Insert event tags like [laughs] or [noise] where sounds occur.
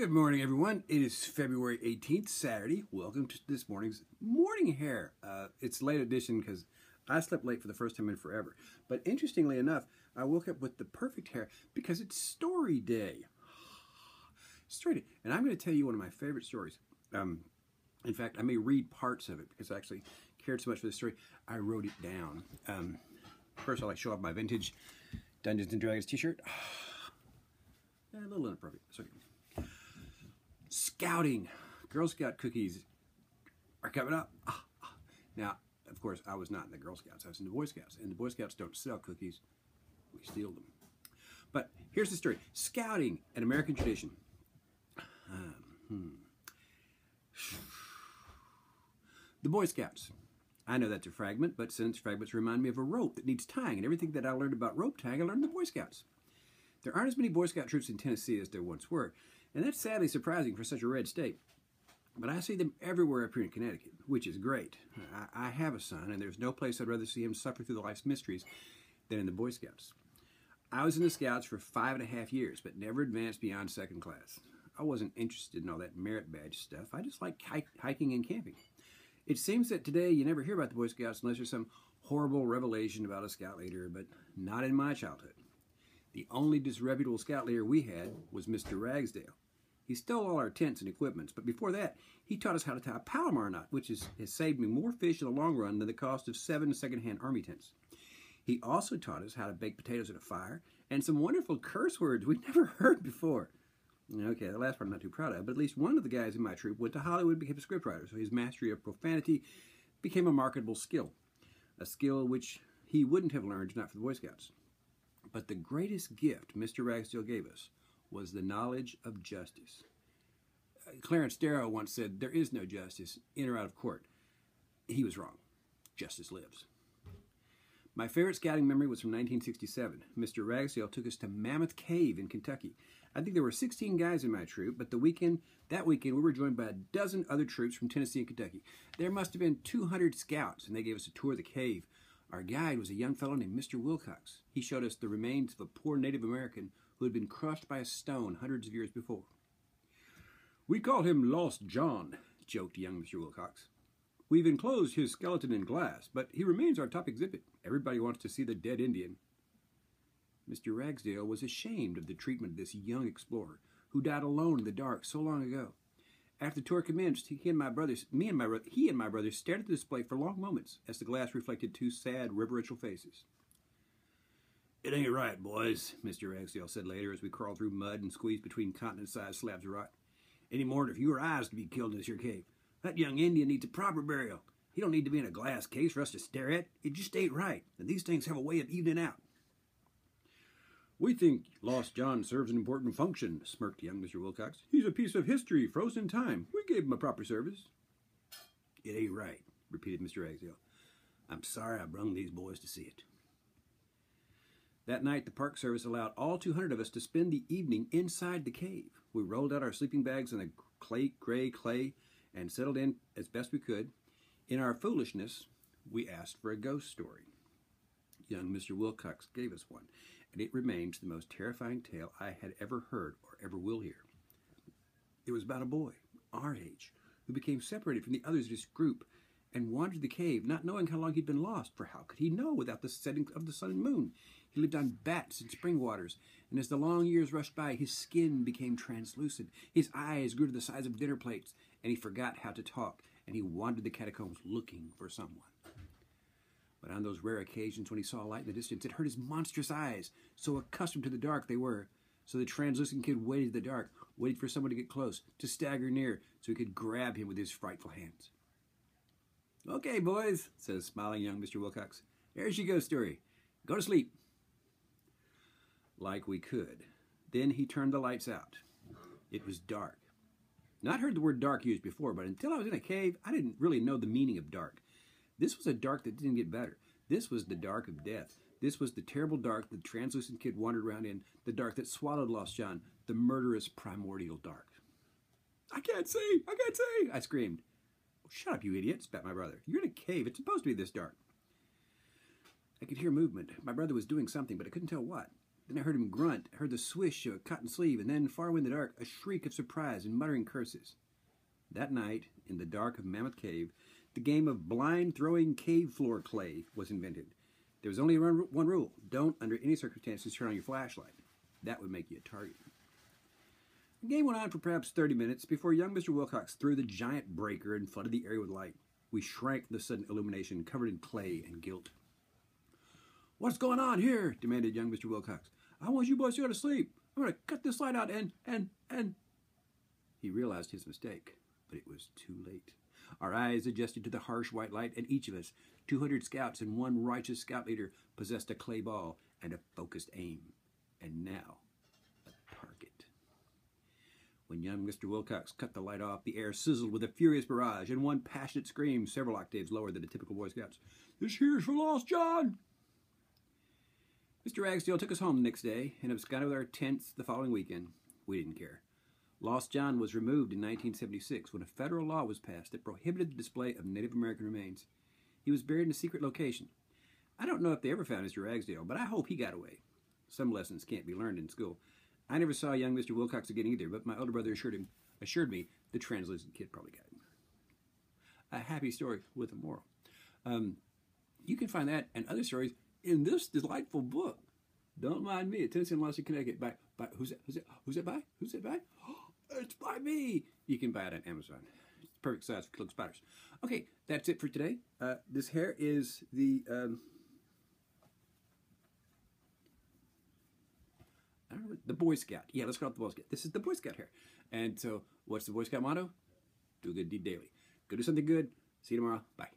Good morning, everyone. It is February 18th, Saturday. Welcome to this morning's Morning Hair. Uh, it's late edition because I slept late for the first time in forever. But interestingly enough, I woke up with the perfect hair because it's story day. [sighs] story day. And I'm going to tell you one of my favorite stories. Um, in fact, I may read parts of it because I actually cared so much for the story. I wrote it down. Um, first, I'll like show off my vintage Dungeons and Dragons t-shirt. [sighs] a little inappropriate. Okay. Scouting. Girl Scout cookies are coming up. Ah, ah. Now, of course, I was not in the Girl Scouts. I was in the Boy Scouts. And the Boy Scouts don't sell cookies. We steal them. But here's the story. Scouting, an American tradition. Um, hmm. The Boy Scouts. I know that's a fragment, but since fragments remind me of a rope that needs tying, and everything that I learned about rope tying, I learned in the Boy Scouts. There aren't as many Boy Scout troops in Tennessee as there once were, and that's sadly surprising for such a red state. But I see them everywhere up here in Connecticut, which is great. I, I have a son, and there's no place I'd rather see him suffer through the life's mysteries than in the Boy Scouts. I was in the Scouts for five and a half years, but never advanced beyond second class. I wasn't interested in all that merit badge stuff. I just liked hiking and camping. It seems that today you never hear about the Boy Scouts unless there's some horrible revelation about a scout leader, but not in my childhood. The only disreputable scout leader we had was Mr. Ragsdale. He stole all our tents and equipments, but before that, he taught us how to tie a Palomar knot, which is, has saved me more fish in the long run than the cost of seven second-hand army tents. He also taught us how to bake potatoes at a fire and some wonderful curse words we'd [laughs] never heard before. Okay, the last part I'm not too proud of, but at least one of the guys in my troop went to Hollywood and became a scriptwriter, so his mastery of profanity became a marketable skill, a skill which he wouldn't have learned not for the Boy Scouts. But the greatest gift Mr. Ragsdale gave us was the knowledge of justice. Uh, Clarence Darrow once said, There is no justice, in or out of court. He was wrong. Justice lives. My favorite scouting memory was from 1967. Mr. Ragsdale took us to Mammoth Cave in Kentucky. I think there were 16 guys in my troop, but the weekend that weekend we were joined by a dozen other troops from Tennessee and Kentucky. There must have been 200 scouts, and they gave us a tour of the cave. Our guide was a young fellow named Mr. Wilcox. He showed us the remains of a poor Native American who had been crushed by a stone hundreds of years before. We call him Lost John, joked young Mr. Wilcox. We've enclosed his skeleton in glass, but he remains our top exhibit. Everybody wants to see the dead Indian. Mr. Ragsdale was ashamed of the treatment of this young explorer, who died alone in the dark so long ago. After the tour commenced, he and my brothers, me and my he and my brothers stared at the display for long moments as the glass reflected two sad, reverential faces. It ain't right, boys, Mr. Ragsdale said later as we crawled through mud and squeezed between continent-sized slabs of rock. Any more than if you or to be killed in this here cave. That young Indian needs a proper burial. He don't need to be in a glass case for us to stare at. It just ain't right, and these things have a way of evening out. We think Lost John serves an important function, smirked young Mr. Wilcox. He's a piece of history frozen time. We gave him a proper service. It ain't right, repeated Mr. Ragsdale. I'm sorry I brung these boys to see it. That night, the Park Service allowed all 200 of us to spend the evening inside the cave. We rolled out our sleeping bags in the clay, gray clay and settled in as best we could. In our foolishness, we asked for a ghost story. Young Mr. Wilcox gave us one, and it remains the most terrifying tale I had ever heard or ever will hear. It was about a boy, our age, who became separated from the others of his group and wandered the cave, not knowing how long he'd been lost, for how could he know without the setting of the sun and moon? He lived on bats and spring waters, and as the long years rushed by, his skin became translucent. His eyes grew to the size of dinner plates, and he forgot how to talk, and he wandered the catacombs looking for someone. But on those rare occasions when he saw a light in the distance, it hurt his monstrous eyes, so accustomed to the dark they were. So the translucent kid waited in the dark, waited for someone to get close, to stagger near, so he could grab him with his frightful hands. Okay, boys, says smiling young Mr. Wilcox. There's your ghost story. Go to sleep. Like we could. Then he turned the lights out. It was dark. Not heard the word dark used before, but until I was in a cave, I didn't really know the meaning of dark. This was a dark that didn't get better. This was the dark of death. This was the terrible dark the translucent kid wandered around in, the dark that swallowed Lost John, the murderous primordial dark. I can't see! I can't see! I screamed. Shut up, you idiot, spat my brother. You're in a cave. It's supposed to be this dark. I could hear movement. My brother was doing something, but I couldn't tell what. Then I heard him grunt, I heard the swish of a cotton sleeve, and then, far away in the dark, a shriek of surprise and muttering curses. That night, in the dark of Mammoth Cave, the game of blind throwing cave floor clay was invented. There was only one, one rule don't, under any circumstances, turn on your flashlight. That would make you a target. The game went on for perhaps 30 minutes before young Mr. Wilcox threw the giant breaker and flooded the area with light. We shrank from the sudden illumination, covered in clay and guilt. What's going on here? demanded young Mr. Wilcox. I want you boys to go to sleep. I'm going to cut this light out and, and, and. He realized his mistake, but it was too late. Our eyes adjusted to the harsh white light, and each of us, 200 scouts and one righteous scout leader, possessed a clay ball and a focused aim. And now. When young Mr. Wilcox cut the light off, the air sizzled with a furious barrage, and one passionate scream several octaves lower than a typical Boy Scout's. This here's for Lost John! Mr. Ragsdale took us home the next day and absconded with our tents the following weekend. We didn't care. Lost John was removed in 1976 when a federal law was passed that prohibited the display of Native American remains. He was buried in a secret location. I don't know if they ever found Mr. Ragsdale, but I hope he got away. Some lessons can't be learned in school. I never saw young Mr. Wilcox again either, but my older brother assured him assured me the translucent kid probably got him. A happy story with a moral. Um, you can find that and other stories in this delightful book. Don't mind me, Tennessee and Lawson, Connecticut. By, by who's that? Who's that? Who's that by? Who's that by? [gasps] it's by me. You can buy it on Amazon. It's perfect size for cloak spiders. Okay, that's it for today. Uh, this hair is the um, I don't know, the Boy Scout. Yeah, let's call it the Boy Scout. This is the Boy Scout here. And so, what's the Boy Scout motto? Do a good deed daily. Go do something good. See you tomorrow. Bye.